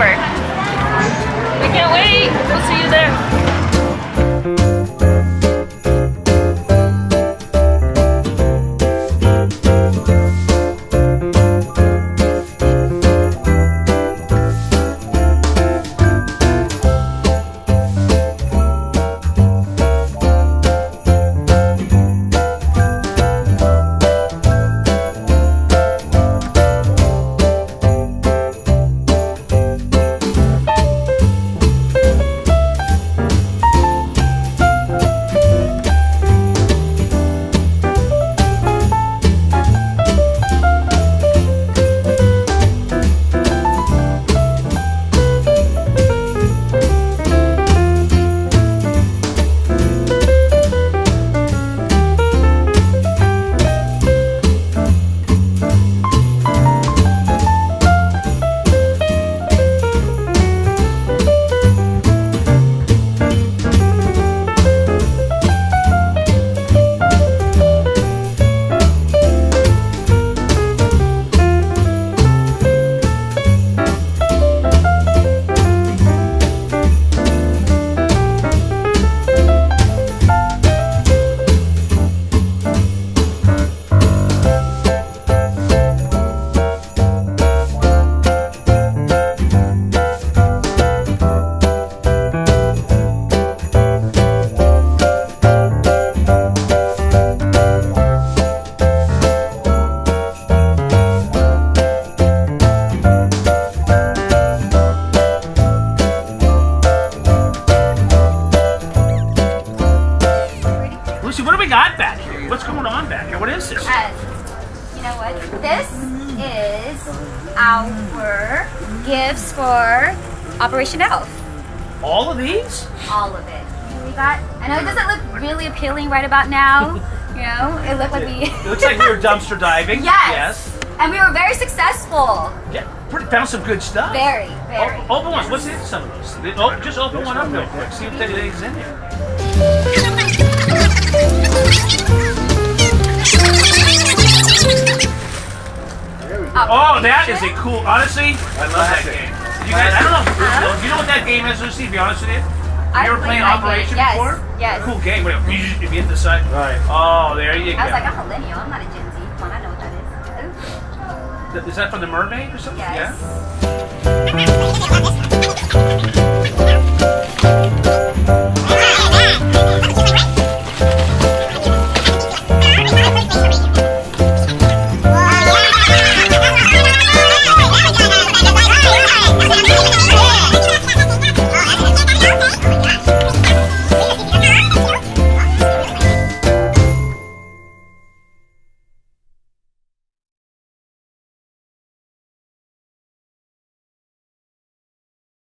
23rd December. We can't wait. We'll see you there. On back here? What is this? Uh, you know what? This is our gifts for Operation Elf. All of these? All of it. We got. I know it doesn't look really appealing right about now. You know, it looked like we. It looks like we were dumpster diving. yes. Yes. And we were very successful. Yeah, pretty, found some good stuff. Very, very. O- open one. What's in some of those? Oh, just open one up real quick. See if anything's in there. Oh, oh, that is a cool. Honestly, I love that game. You guys, I don't know. Do you know what that game is, Lucy? To be honest with you, I you ever played played that Operation game. Yes, before? yes. Cool game. Wait, you just if you hit the side. Right. Oh, there you go. I was like. I'm a millennial. I'm not a Gen Z. Come on, I know what that is. Ooh. Is that from the Mermaid or something? Yes. Yeah.